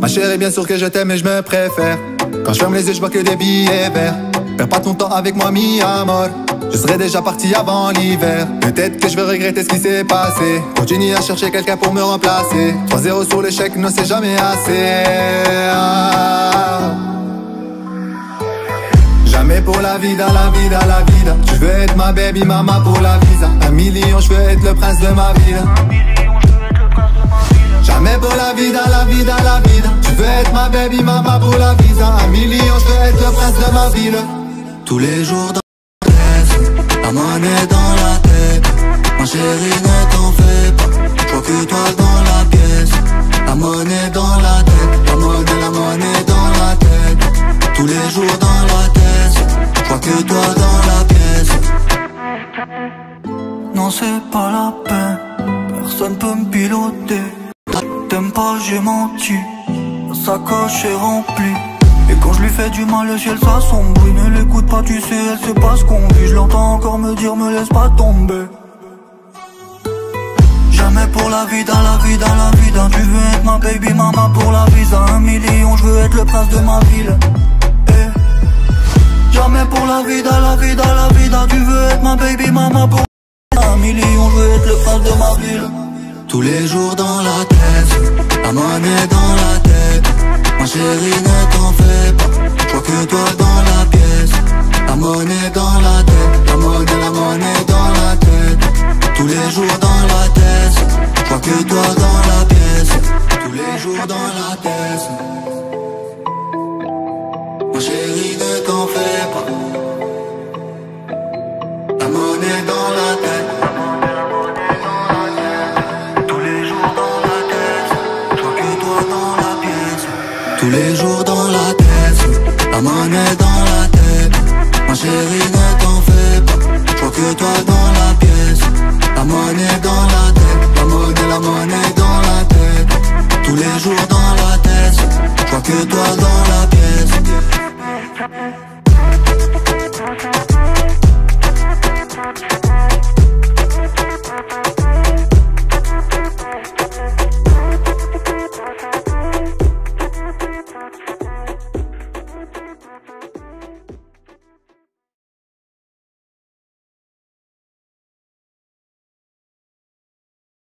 Ma chérie, bien sûr que je t'aime et je me préfère. Quand je ferme les yeux, je vois que des billets verts. Perds pas ton temps avec moi, mi amor. Je serais déjà parti avant l'hiver. Peut-être que je vais regretter ce qui s'est passé. Continue à chercher quelqu'un pour me remplacer. 3-0 sur l'échec ne c'est jamais assez. Ah. Jamais pour la vida, la vida, la vida. Je veux être ma baby mama pour la visa. Un million, je veux être le prince de ma ville. Jamais pour la vida, la vida, la vida. Tu veux être ma baby mama pour la visa. Un million, je veux être le prince de ma ville. Tous les jours dans la monnaie dans la tête. Ma chérie, ne t'en fais pas. Je vois que toi dans la pièce. La monnaie dans la tête. La la monnaie Non, c'est pas la peine. Personne peut me piloter. T'aimes pas, j'ai menti. La sacoche est remplie. Et quand je lui fais du mal, le ciel s'assombrit. Ne l'écoute pas, tu sais, elle sait pas ce qu'on vit. Je l'entends encore me dire, me laisse pas tomber. Jamais pour la vie, dans la vie, dans la vie. Tu veux être ma baby mama pour la visa. Un million, je veux être le prince de ma ville. Eh. La vie, dans la vie, dans la vie. dans- Tu veux être ma baby mama pour un million, je veux être le prince de ma ville. Tous les jours dans la tête, la monnaie dans la tête. Ma chérie, ne t'en fais pas. Je vois que toi dans la pièce. La monnaie dans la tête, la monnaie, la monnaie dans la tête. Tous les jours dans la tête, je vois que toi dans la pièce. Tous les jours dans la tête. Tous les jours dans la tête, la monnaie dans la tête. Ma chérie ne t'en fais pas, je que toi dans la pièce. La monnaie dans la tête, la monnaie, la monnaie dans la tête. Tous les jours dans la tête, je que toi dans la